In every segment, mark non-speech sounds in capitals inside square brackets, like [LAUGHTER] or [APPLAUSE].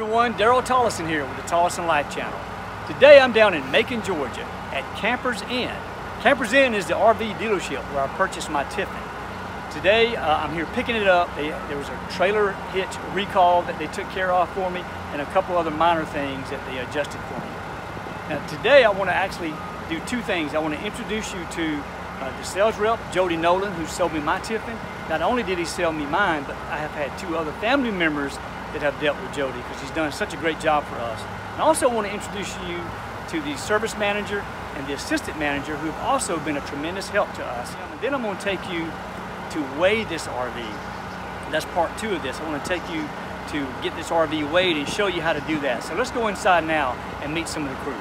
everyone, Daryl Tolleson here with the Tolleson Life Channel. Today I'm down in Macon, Georgia at Campers Inn. Campers Inn is the RV dealership where I purchased my Tiffin. Today uh, I'm here picking it up. They, there was a trailer hitch recall that they took care of for me and a couple other minor things that they adjusted for me. Now today I want to actually do two things. I want to introduce you to uh, the sales rep, Jody Nolan, who sold me my Tiffin. Not only did he sell me mine, but I have had two other family members that have dealt with Jody because he's done such a great job for us. And I also want to introduce you to the service manager and the assistant manager who have also been a tremendous help to us. And then I'm going to take you to weigh this RV. That's part two of this. I want to take you to get this RV weighed and show you how to do that. So let's go inside now and meet some of the crew.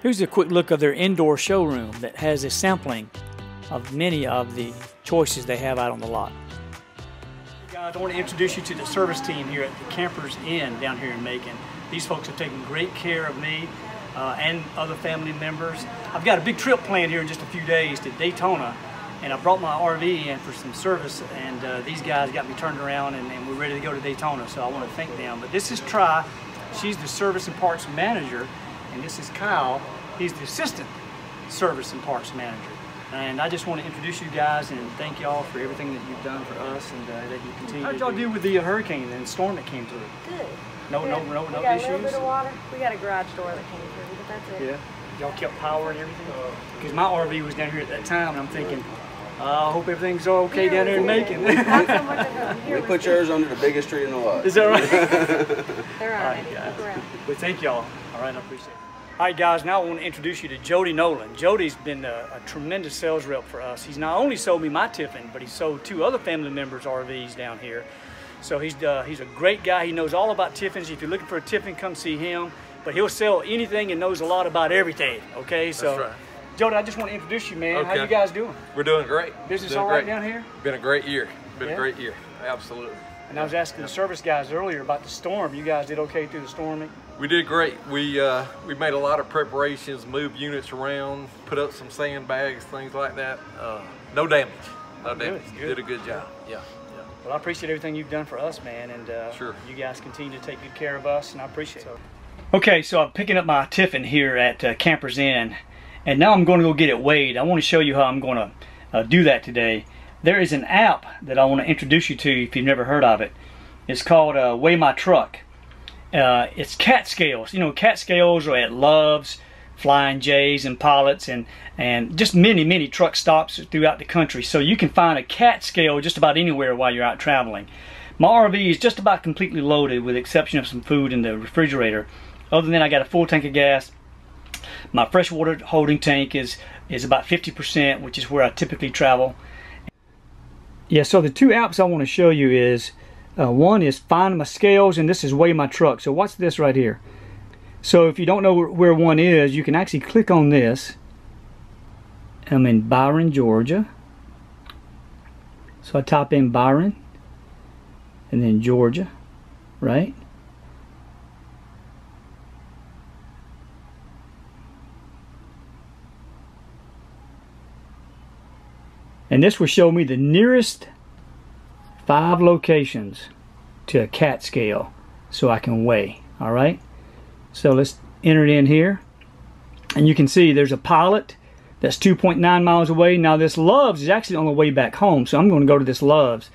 Here's a quick look of their indoor showroom that has a sampling of many of the choices they have out on the lot. Guys, I want to introduce you to the service team here at the Campers Inn down here in Macon. These folks have taken great care of me uh, and other family members. I've got a big trip planned here in just a few days to Daytona and I brought my RV in for some service and uh, these guys got me turned around and, and, we're ready to go to Daytona so I want to thank them. But this is Try, she's the service and parts manager and this is Kyle, he's the assistant service and parts manager. And I just want to introduce you guys and thank y'all for everything that you've done for us and uh, that you continue How'd y'all do with the uh, hurricane and storm that came through? Good. No, Good. no, no, no we got issues? a little bit of water. We got a garage door that came through, but that's it. Yeah. Y'all kept power and everything? Because my RV was down here at that time and I'm thinking, uh, I hope everything's all okay Here down there in was- Macon. Not so much of a- [LAUGHS] here We put yours under the biggest tree in the lot. Is that right? [LAUGHS] They're All all right, right. guys. Look. But thank y'all. All right, I appreciate it. All right, guys, now I want to introduce you to Jody Nolan. Jody's been a, a tremendous sales rep for us. He's not only sold me my Tiffin, but he sold two other family members' RVs down here. So he's, uh, he's a great guy. He knows all about Tiffins. If you're looking for a Tiffin, come see him. But he'll sell anything and knows a lot about everything, okay? So, right. Jody, I just want to introduce you, man. How you guys doing? We're doing great. Business doing all right great. down here? Been a great year. Been Yeah? a great year. Absolutely. And I was asking the service guys earlier about the storm. You guys did okay through the storming? We did great. We uh, we made a lot of preparations, moved units around, put up some sandbags, things like that. Uh, no damage. No Good, damage. good. Did a good job. Yeah. Yeah. Well, I appreciate everything you've done for us, man, and uh, Sure. you guys continue to take good care of us, and I appreciate it. Okay, so I'm picking up my Tiffin here at uh, Campers Inn, and now I'm going to go get it weighed. I want to show you how I'm going to uh, do that today. There is an app that I want to introduce you to if you've never heard of it. It's called uh, Weigh My Truck. Uh, it's cat scales. You know, cat scales are at Love's, Flying J's, and Pilots, and and just many many truck stops throughout the country. So you can find a cat scale just about anywhere while you're out traveling. My RV is just about completely loaded, with exception of some food in the refrigerator. Other than that, I got a full tank of gas. My freshwater holding tank is is about 50%, which is where I typically travel. Yeah, so the two apps I want to show you is uh, one is find my scales and this is weigh my truck. So watch this right here. So if you don't know where, where one is, you can actually click on this. I'm in Byron, Georgia. So I type in Byron and then Georgia, right? And this will show me the nearest five locations to a cat scale so I can weigh. All right. So let's enter it in here. And you can see there's a pilot that's 2.9 miles away. Now this Love's is actually on the way back home. So I'm going to go to this Love's.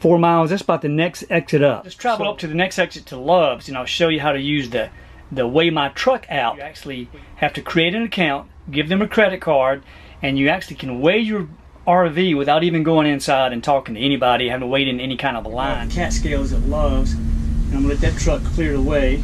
Four miles, that's about the next exit up. Let's travel up to the next exit to Love's and I'll show you how to use the, the Weigh My Truck app. You actually have to create an account, give them a credit card, and you actually can weigh your RV without even going inside and talking to anybody, having to wait in any kind of a line. Cat scales at Love's, and I'm gonna let that truck clear the way.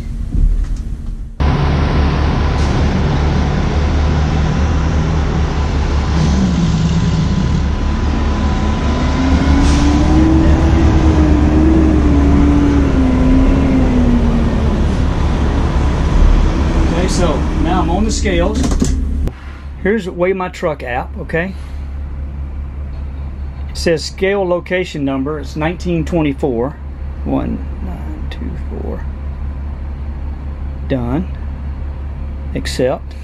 Okay, so now I'm on the scales. Here's the Weigh My Truck app, okay? Says scale location number. It's 1924. 1924. Done. Accept.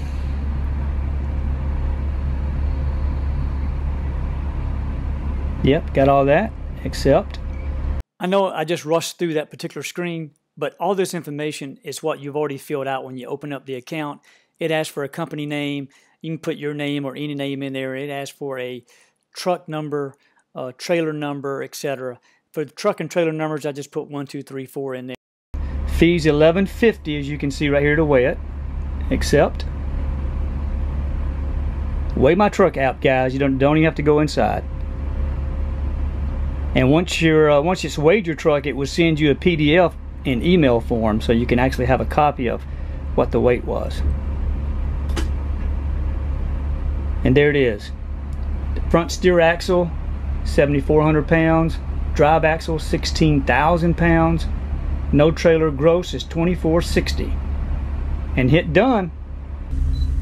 Yep, got all that. Accept. I know I just rushed through that particular screen, but all this information is what you've already filled out when you open up the account. It asks for a company name. You can put your name or any name in there. It asks for a truck number, a trailer number, etc. For the truck and trailer numbers, I just put one, two, three, four in there. Fees 1150 as you can see right here to weigh it. Accept. Weigh my truck app, guys. You don't don't even have to go inside. And once you're uh, once it's weighed your truck, it will send you a PDF in email form, so you can actually have a copy of what the weight was. And there it is. The front steer axle, 7,400 pounds. Drive axle, 16,000 pounds. No trailer gross is 2460. And hit done.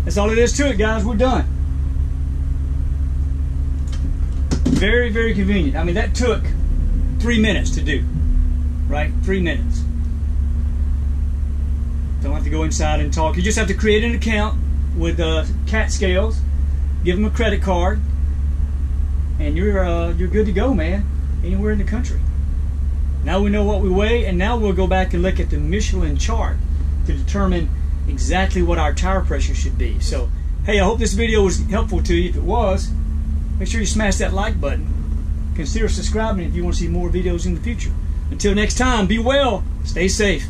That's all it is to it, guys. We're done. Very, very convenient. I mean, that took three minutes to do, right? Three minutes. Don't have to go inside and talk. You just have to create an account with uh, CAT scales, give them a credit card, and you're uh, you're good to go, man. Anywhere in the country. Now we know what we weigh, and now we'll go back and look at the Michelin chart to determine exactly what our tire pressure should be. So, hey, I hope this video was helpful to you. If it was, make sure you smash that like button. Consider subscribing if you want to see more videos in the future. Until next time, be well, stay safe.